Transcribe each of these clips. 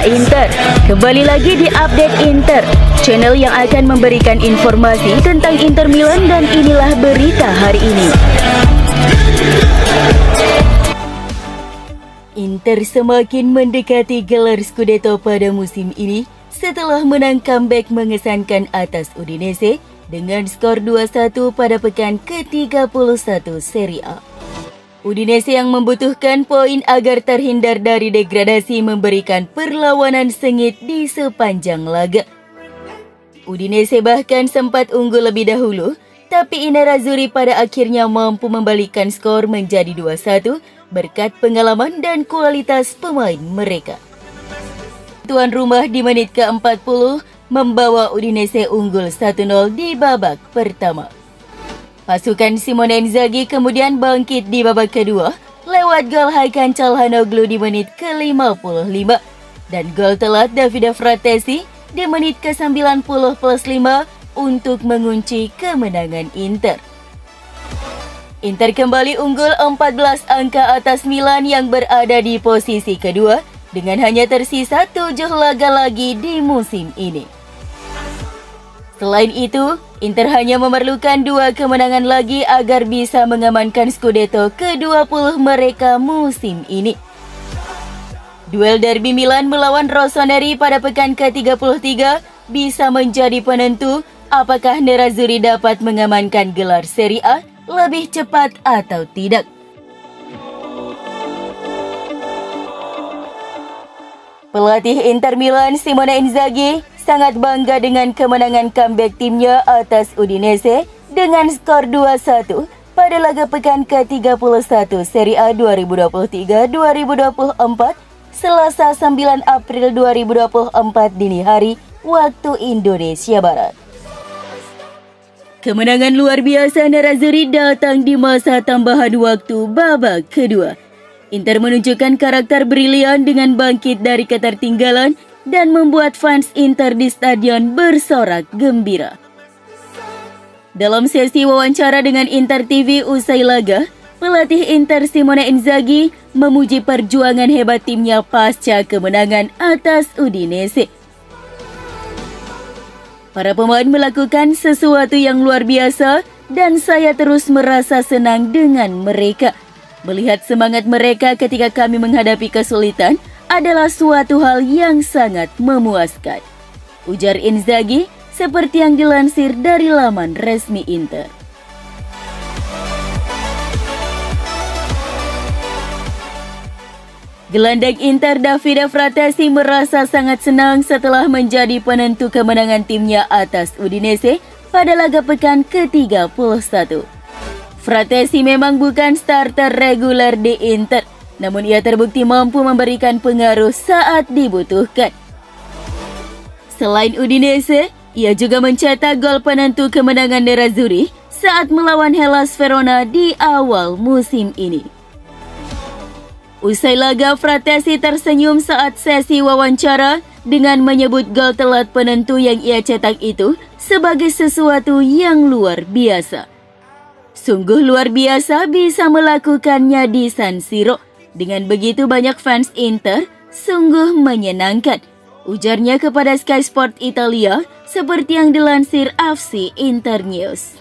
Inter. Kembali lagi di Update Inter, channel yang akan memberikan informasi tentang Inter Milan dan inilah berita hari ini. Inter semakin mendekati gelar Scudetto pada musim ini setelah menang comeback mengesankan atas Udinese dengan skor 2-1 pada pekan ke-31 Serie A. Udinese yang membutuhkan poin agar terhindar dari degradasi memberikan perlawanan sengit di sepanjang laga. Udinese bahkan sempat unggul lebih dahulu, tapi Inarazuri pada akhirnya mampu membalikkan skor menjadi 2-1 berkat pengalaman dan kualitas pemain mereka. Tuan rumah di menit ke-40 membawa Udinese unggul 1-0 di babak pertama. Pasukan Simone Inzaghi kemudian bangkit di babak kedua lewat gol Hakan Calhanoglu di menit ke-55 dan gol telat Davide Fratesi di menit ke-90 plus 5 untuk mengunci kemenangan Inter. Inter kembali unggul 14 angka atas Milan yang berada di posisi kedua dengan hanya tersisa 7 laga lagi di musim ini. Selain itu, Inter hanya memerlukan dua kemenangan lagi agar bisa mengamankan Scudetto ke-20 mereka musim ini. Duel derby Milan melawan Rossoneri pada pekan ke-33 bisa menjadi penentu apakah Nerazzurri dapat mengamankan gelar Serie A lebih cepat atau tidak. Pelatih Inter Milan Simone Inzaghi sangat bangga dengan kemenangan comeback timnya atas Udinese dengan skor 2-1 pada laga pekan ke-31 Serie A 2023-2024 Selasa 9 April 2024 dini hari waktu Indonesia Barat. Kemenangan luar biasa Nerazzurri datang di masa tambahan waktu babak kedua. Inter menunjukkan karakter brilian dengan bangkit dari ketertinggalan dan membuat fans Inter di stadion bersorak gembira. Dalam sesi wawancara dengan Inter TV usai laga, pelatih Inter Simone Inzaghi memuji perjuangan hebat timnya pasca kemenangan atas Udinese. Para pemain melakukan sesuatu yang luar biasa dan saya terus merasa senang dengan mereka. Melihat semangat mereka ketika kami menghadapi kesulitan, adalah suatu hal yang sangat memuaskan. Ujar Inzaghi seperti yang dilansir dari laman resmi Inter. Gelandang Inter Davide Fratesi merasa sangat senang setelah menjadi penentu kemenangan timnya atas Udinese pada laga pekan ke-31. Fratesi memang bukan starter reguler di Inter, namun ia terbukti mampu memberikan pengaruh saat dibutuhkan. Selain Udinese, ia juga mencetak gol penentu kemenangan Nerazzurri saat melawan Hellas Verona di awal musim ini. Usai laga, Fratesi tersenyum saat sesi wawancara dengan menyebut gol telat penentu yang ia cetak itu sebagai sesuatu yang luar biasa. Sungguh luar biasa bisa melakukannya di San Siro. Dengan begitu banyak fans Inter, sungguh menyenangkan. Ujarnya kepada Sky Sport Italia seperti yang dilansir FC Internews.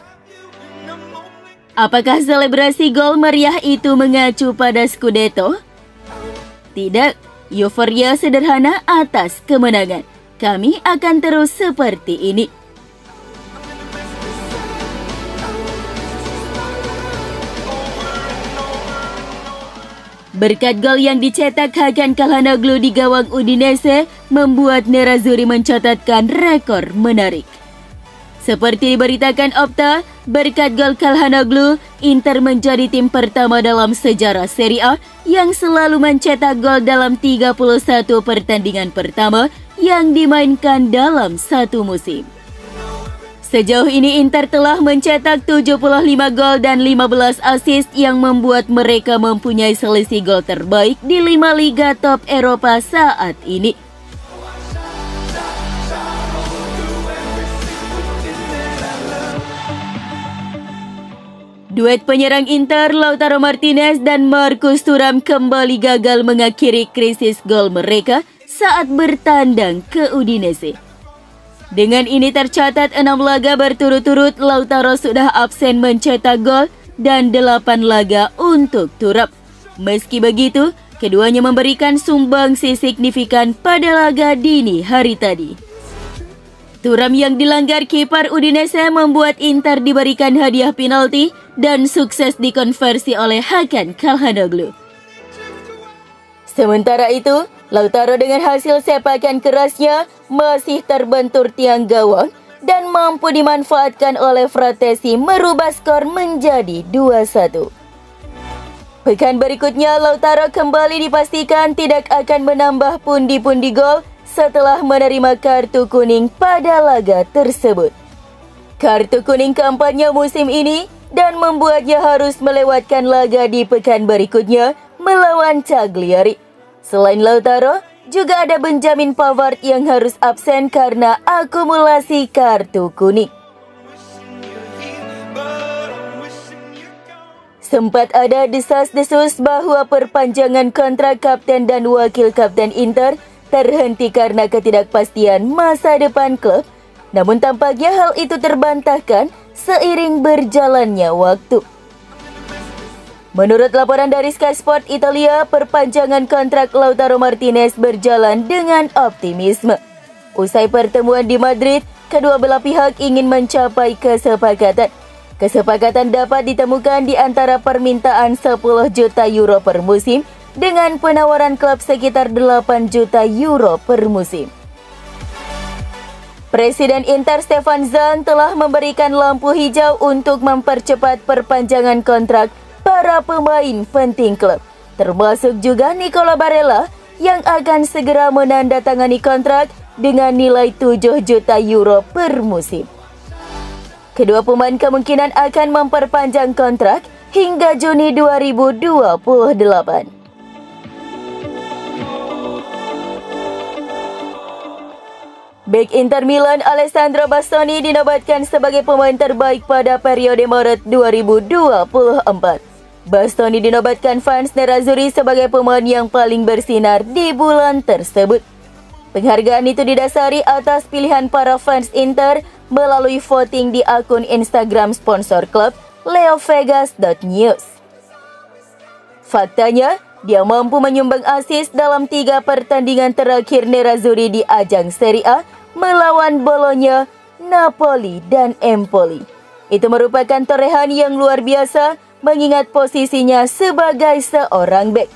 Apakah selebrasi gol meriah itu mengacu pada Scudetto? Tidak, euforia sederhana atas kemenangan. Kami akan terus seperti ini. Berkat gol yang dicetak Hakan Calhanoglu di gawang Udinese membuat Nerazzurri mencatatkan rekor menarik. Seperti diberitakan Opta, berkat gol Calhanoglu, Inter menjadi tim pertama dalam sejarah Serie A yang selalu mencetak gol dalam 31 pertandingan pertama yang dimainkan dalam satu musim. Sejauh ini Inter telah mencetak 75 gol dan 15 assist yang membuat mereka mempunyai selisih gol terbaik di lima liga top Eropa saat ini. Duet penyerang Inter, Lautaro Martinez dan Marcus Thuram kembali gagal mengakhiri krisis gol mereka saat bertandang ke Udinese. Dengan ini tercatat enam laga berturut-turut Lautaro sudah absen mencetak gol dan delapan laga untuk turap. Meski begitu, keduanya memberikan sumbangsi signifikan pada laga dini hari tadi. Turam yang dilanggar kiper Udinese membuat Inter diberikan hadiah penalti dan sukses dikonversi oleh Hakan Kalhanoglu. Sementara itu, Lautaro dengan hasil sepakan kerasnya masih terbentur tiang gawang dan mampu dimanfaatkan oleh Fratesi merubah skor menjadi 2-1. Pekan berikutnya, Lautaro kembali dipastikan tidak akan menambah pundi-pundi gol setelah menerima kartu kuning pada laga tersebut. Kartu kuning keempatnya musim ini dan membuatnya harus melewatkan laga di pekan berikutnya melawan Cagliari. Selain Lautaro, juga ada Benjamin Pavard yang harus absen karena akumulasi kartu kuning. Sempat ada desas-desus bahwa perpanjangan kontrak kapten dan wakil kapten Inter terhenti karena ketidakpastian masa depan klub, namun tampaknya hal itu terbantahkan seiring berjalannya waktu. Menurut laporan dari Sky Sport Italia, perpanjangan kontrak Lautaro Martinez berjalan dengan optimisme. Usai pertemuan di Madrid, kedua belah pihak ingin mencapai kesepakatan. Kesepakatan dapat ditemukan di antara permintaan 10 juta euro per musim dengan penawaran klub sekitar 8 juta euro per musim. Presiden Inter Stefan Zhang telah memberikan lampu hijau untuk mempercepat perpanjangan kontrak para pemain penting klub, termasuk juga Nicola Barella yang akan segera menandatangani kontrak dengan nilai 7 juta euro per musim. Kedua pemain kemungkinan akan memperpanjang kontrak hingga Juni 2028. Bek Inter Milan Alessandro Bastoni dinobatkan sebagai pemain terbaik pada periode Maret 2024. Bastoni dinobatkan fans Nerazzurri sebagai pemain yang paling bersinar di bulan tersebut. Penghargaan itu didasari atas pilihan para fans Inter melalui voting di akun Instagram sponsor klub leovegas.news. Faktanya, dia mampu menyumbang asis dalam tiga pertandingan terakhir Nerazzurri di ajang Serie A melawan Bolonya, Napoli, dan Empoli. Itu merupakan torehan yang luar biasa mengingat posisinya sebagai seorang bek.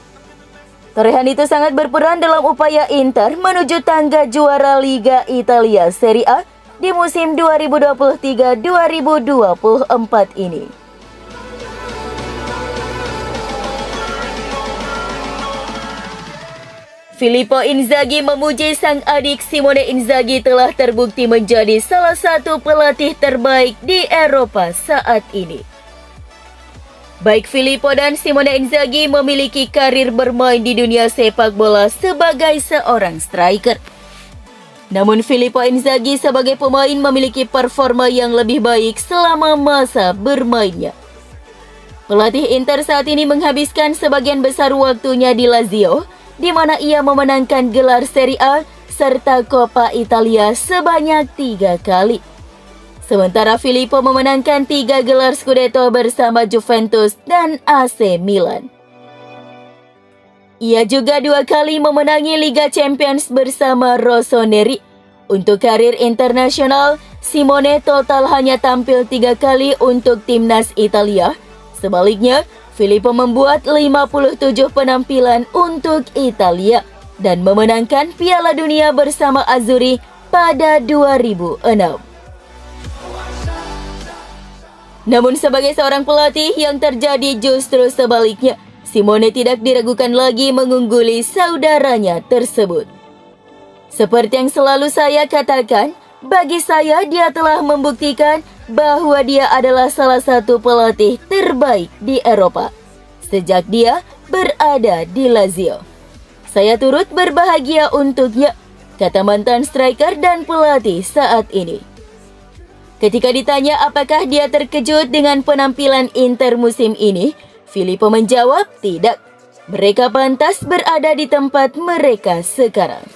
Torehan itu sangat berperan dalam upaya Inter menuju tangga juara Liga Italia Serie A di musim 2023-2024 ini. Filippo Inzaghi memuji sang adik Simone Inzaghi telah terbukti menjadi salah satu pelatih terbaik di Eropa saat ini. Baik Filippo dan Simone Inzaghi memiliki karir bermain di dunia sepak bola sebagai seorang striker. Namun Filippo Inzaghi sebagai pemain memiliki performa yang lebih baik selama masa bermainnya. Pelatih Inter saat ini menghabiskan sebagian besar waktunya di Lazio di mana ia memenangkan gelar Serie A serta Coppa Italia sebanyak tiga kali. Sementara Filippo memenangkan tiga gelar Scudetto bersama Juventus dan AC Milan. Ia juga dua kali memenangi Liga Champions bersama Rossoneri. Untuk karir internasional, Simone total hanya tampil tiga kali untuk timnas Italia. Sebaliknya, Filippo membuat 57 penampilan untuk Italia dan memenangkan Piala Dunia bersama Azzurri pada 2006. Namun sebagai seorang pelatih yang terjadi justru sebaliknya, Simone tidak diragukan lagi mengungguli saudaranya tersebut. Seperti yang selalu saya katakan, bagi saya dia telah membuktikan bahwa dia adalah salah satu pelatih terbaik di Eropa sejak dia berada di Lazio. Saya turut berbahagia untuknya, kata mantan striker dan pelatih saat ini. Ketika ditanya apakah dia terkejut dengan penampilan Inter musim ini, Filippo menjawab tidak. Mereka pantas berada di tempat mereka sekarang.